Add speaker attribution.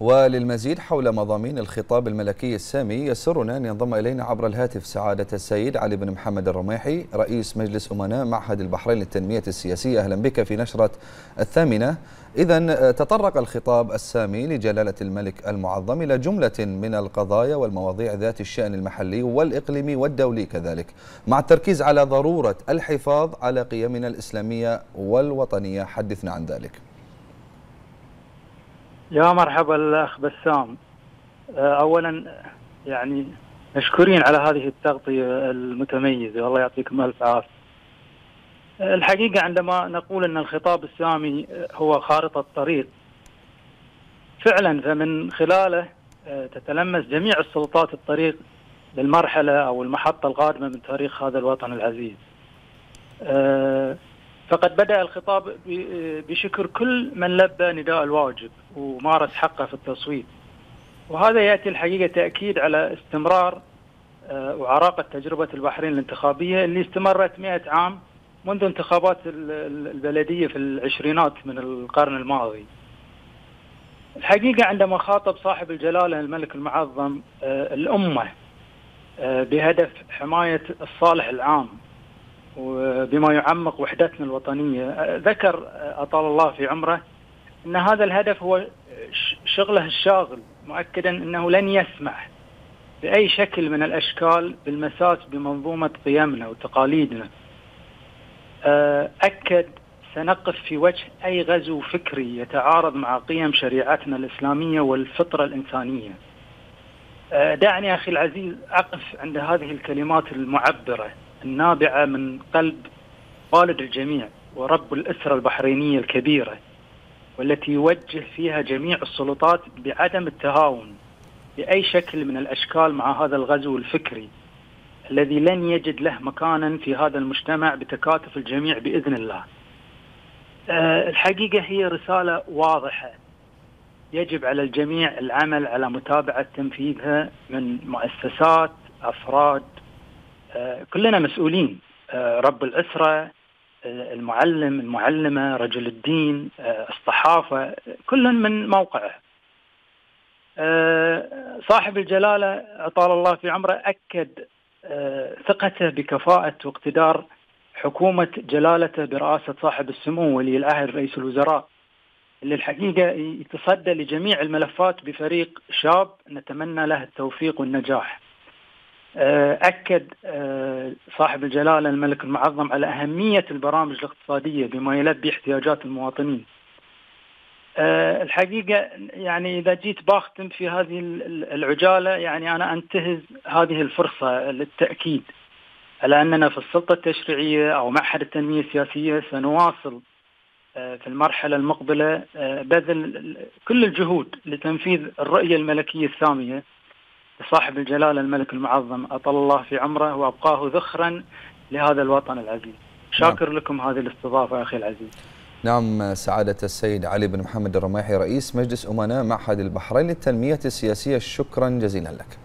Speaker 1: وللمزيد حول مضامين الخطاب الملكي السامي يسرنا أن ينضم إلينا عبر الهاتف سعادة السيد علي بن محمد الرميحي رئيس مجلس أمناء معهد البحرين للتنمية السياسية. أهلا بك في نشرة الثامنة. إذا تطرق الخطاب السامي لجلالة الملك المعظم إلى جملة من القضايا والمواضيع ذات الشأن المحلي والإقليمي والدولي كذلك مع التركيز على ضرورة الحفاظ على قيمنا الإسلامية والوطنية. حدثنا عن ذلك.
Speaker 2: يا مرحبا الأخ بسام. اولا يعني مشكورين على هذه التغطية المتميزة. والله يعطيكم ألف عافية. الحقيقة عندما نقول أن الخطاب السامي هو خارطة طريق فعلا فمن خلاله تتلمس جميع السلطات الطريق للمرحلة أو المحطة القادمة من تاريخ هذا الوطن العزيز. فقد بدأ الخطاب بشكر كل من لبى نداء الواجب ومارس حقه في التصويت. وهذا يأتي الحقيقة تأكيد على استمرار وعراقة تجربة البحرين الانتخابية اللي استمرت 100 عام منذ انتخابات البلدية في العشرينات من القرن الماضي. الحقيقة عندما خاطب صاحب الجلالة الملك المعظم الأمة بهدف حماية الصالح العام. وبما يعمق وحدتنا الوطنية. ذكر أطال الله في عمره أن هذا الهدف هو شغله الشاغل مؤكدا أنه لن يسمح بأي شكل من الأشكال بالمساس بمنظومة قيمنا وتقاليدنا. أكد سنقف في وجه أي غزو فكري يتعارض مع قيم شريعتنا الإسلامية والفطرة الإنسانية. دعني أخي العزيز أقف عند هذه الكلمات المعبرة. النابعة من قلب والد الجميع ورب الأسرة البحرينية الكبيرة والتي يوجه فيها جميع السلطات بعدم التهاون بأي شكل من الأشكال مع هذا الغزو الفكري الذي لن يجد له مكانا في هذا المجتمع بتكاتف الجميع بإذن الله. أه الحقيقة هي رسالة واضحة يجب على الجميع العمل على متابعة تنفيذها من مؤسسات أفراد كلنا مسؤولين. رب الأسرة المعلم المعلمة رجل الدين الصحافة كل من موقعه. صاحب الجلالة أطال الله في عمره أكد ثقته بكفاءة واقتدار حكومة جلالته برئاسة صاحب السمو ولي العهد رئيس الوزراء. اللي الحقيقة يتصدى لجميع الملفات بفريق شاب نتمنى له التوفيق والنجاح. أكد صاحب الجلالة الملك المعظم على أهمية البرامج الاقتصادية بما يلبي احتياجات المواطنين. الحقيقة يعني إذا جيت باختم في هذه العجالة يعني أنا أنتهز هذه الفرصة للتأكيد على أننا في السلطة التشريعية أو معهد التنمية السياسية سنواصل في المرحلة المقبلة بذل كل الجهود لتنفيذ الرؤية الملكية السامية. لصاحب الجلالة الملك المعظم أطل الله في عمره وأبقاه ذخرا لهذا الوطن العزيز. شاكر نعم. لكم هذه الاستضافة أخي العزيز.
Speaker 1: نعم سعادة السيد علي بن محمد الرماحي رئيس مجلس أمناء معهد البحرين للتنمية السياسية. شكرا جزيلا لك.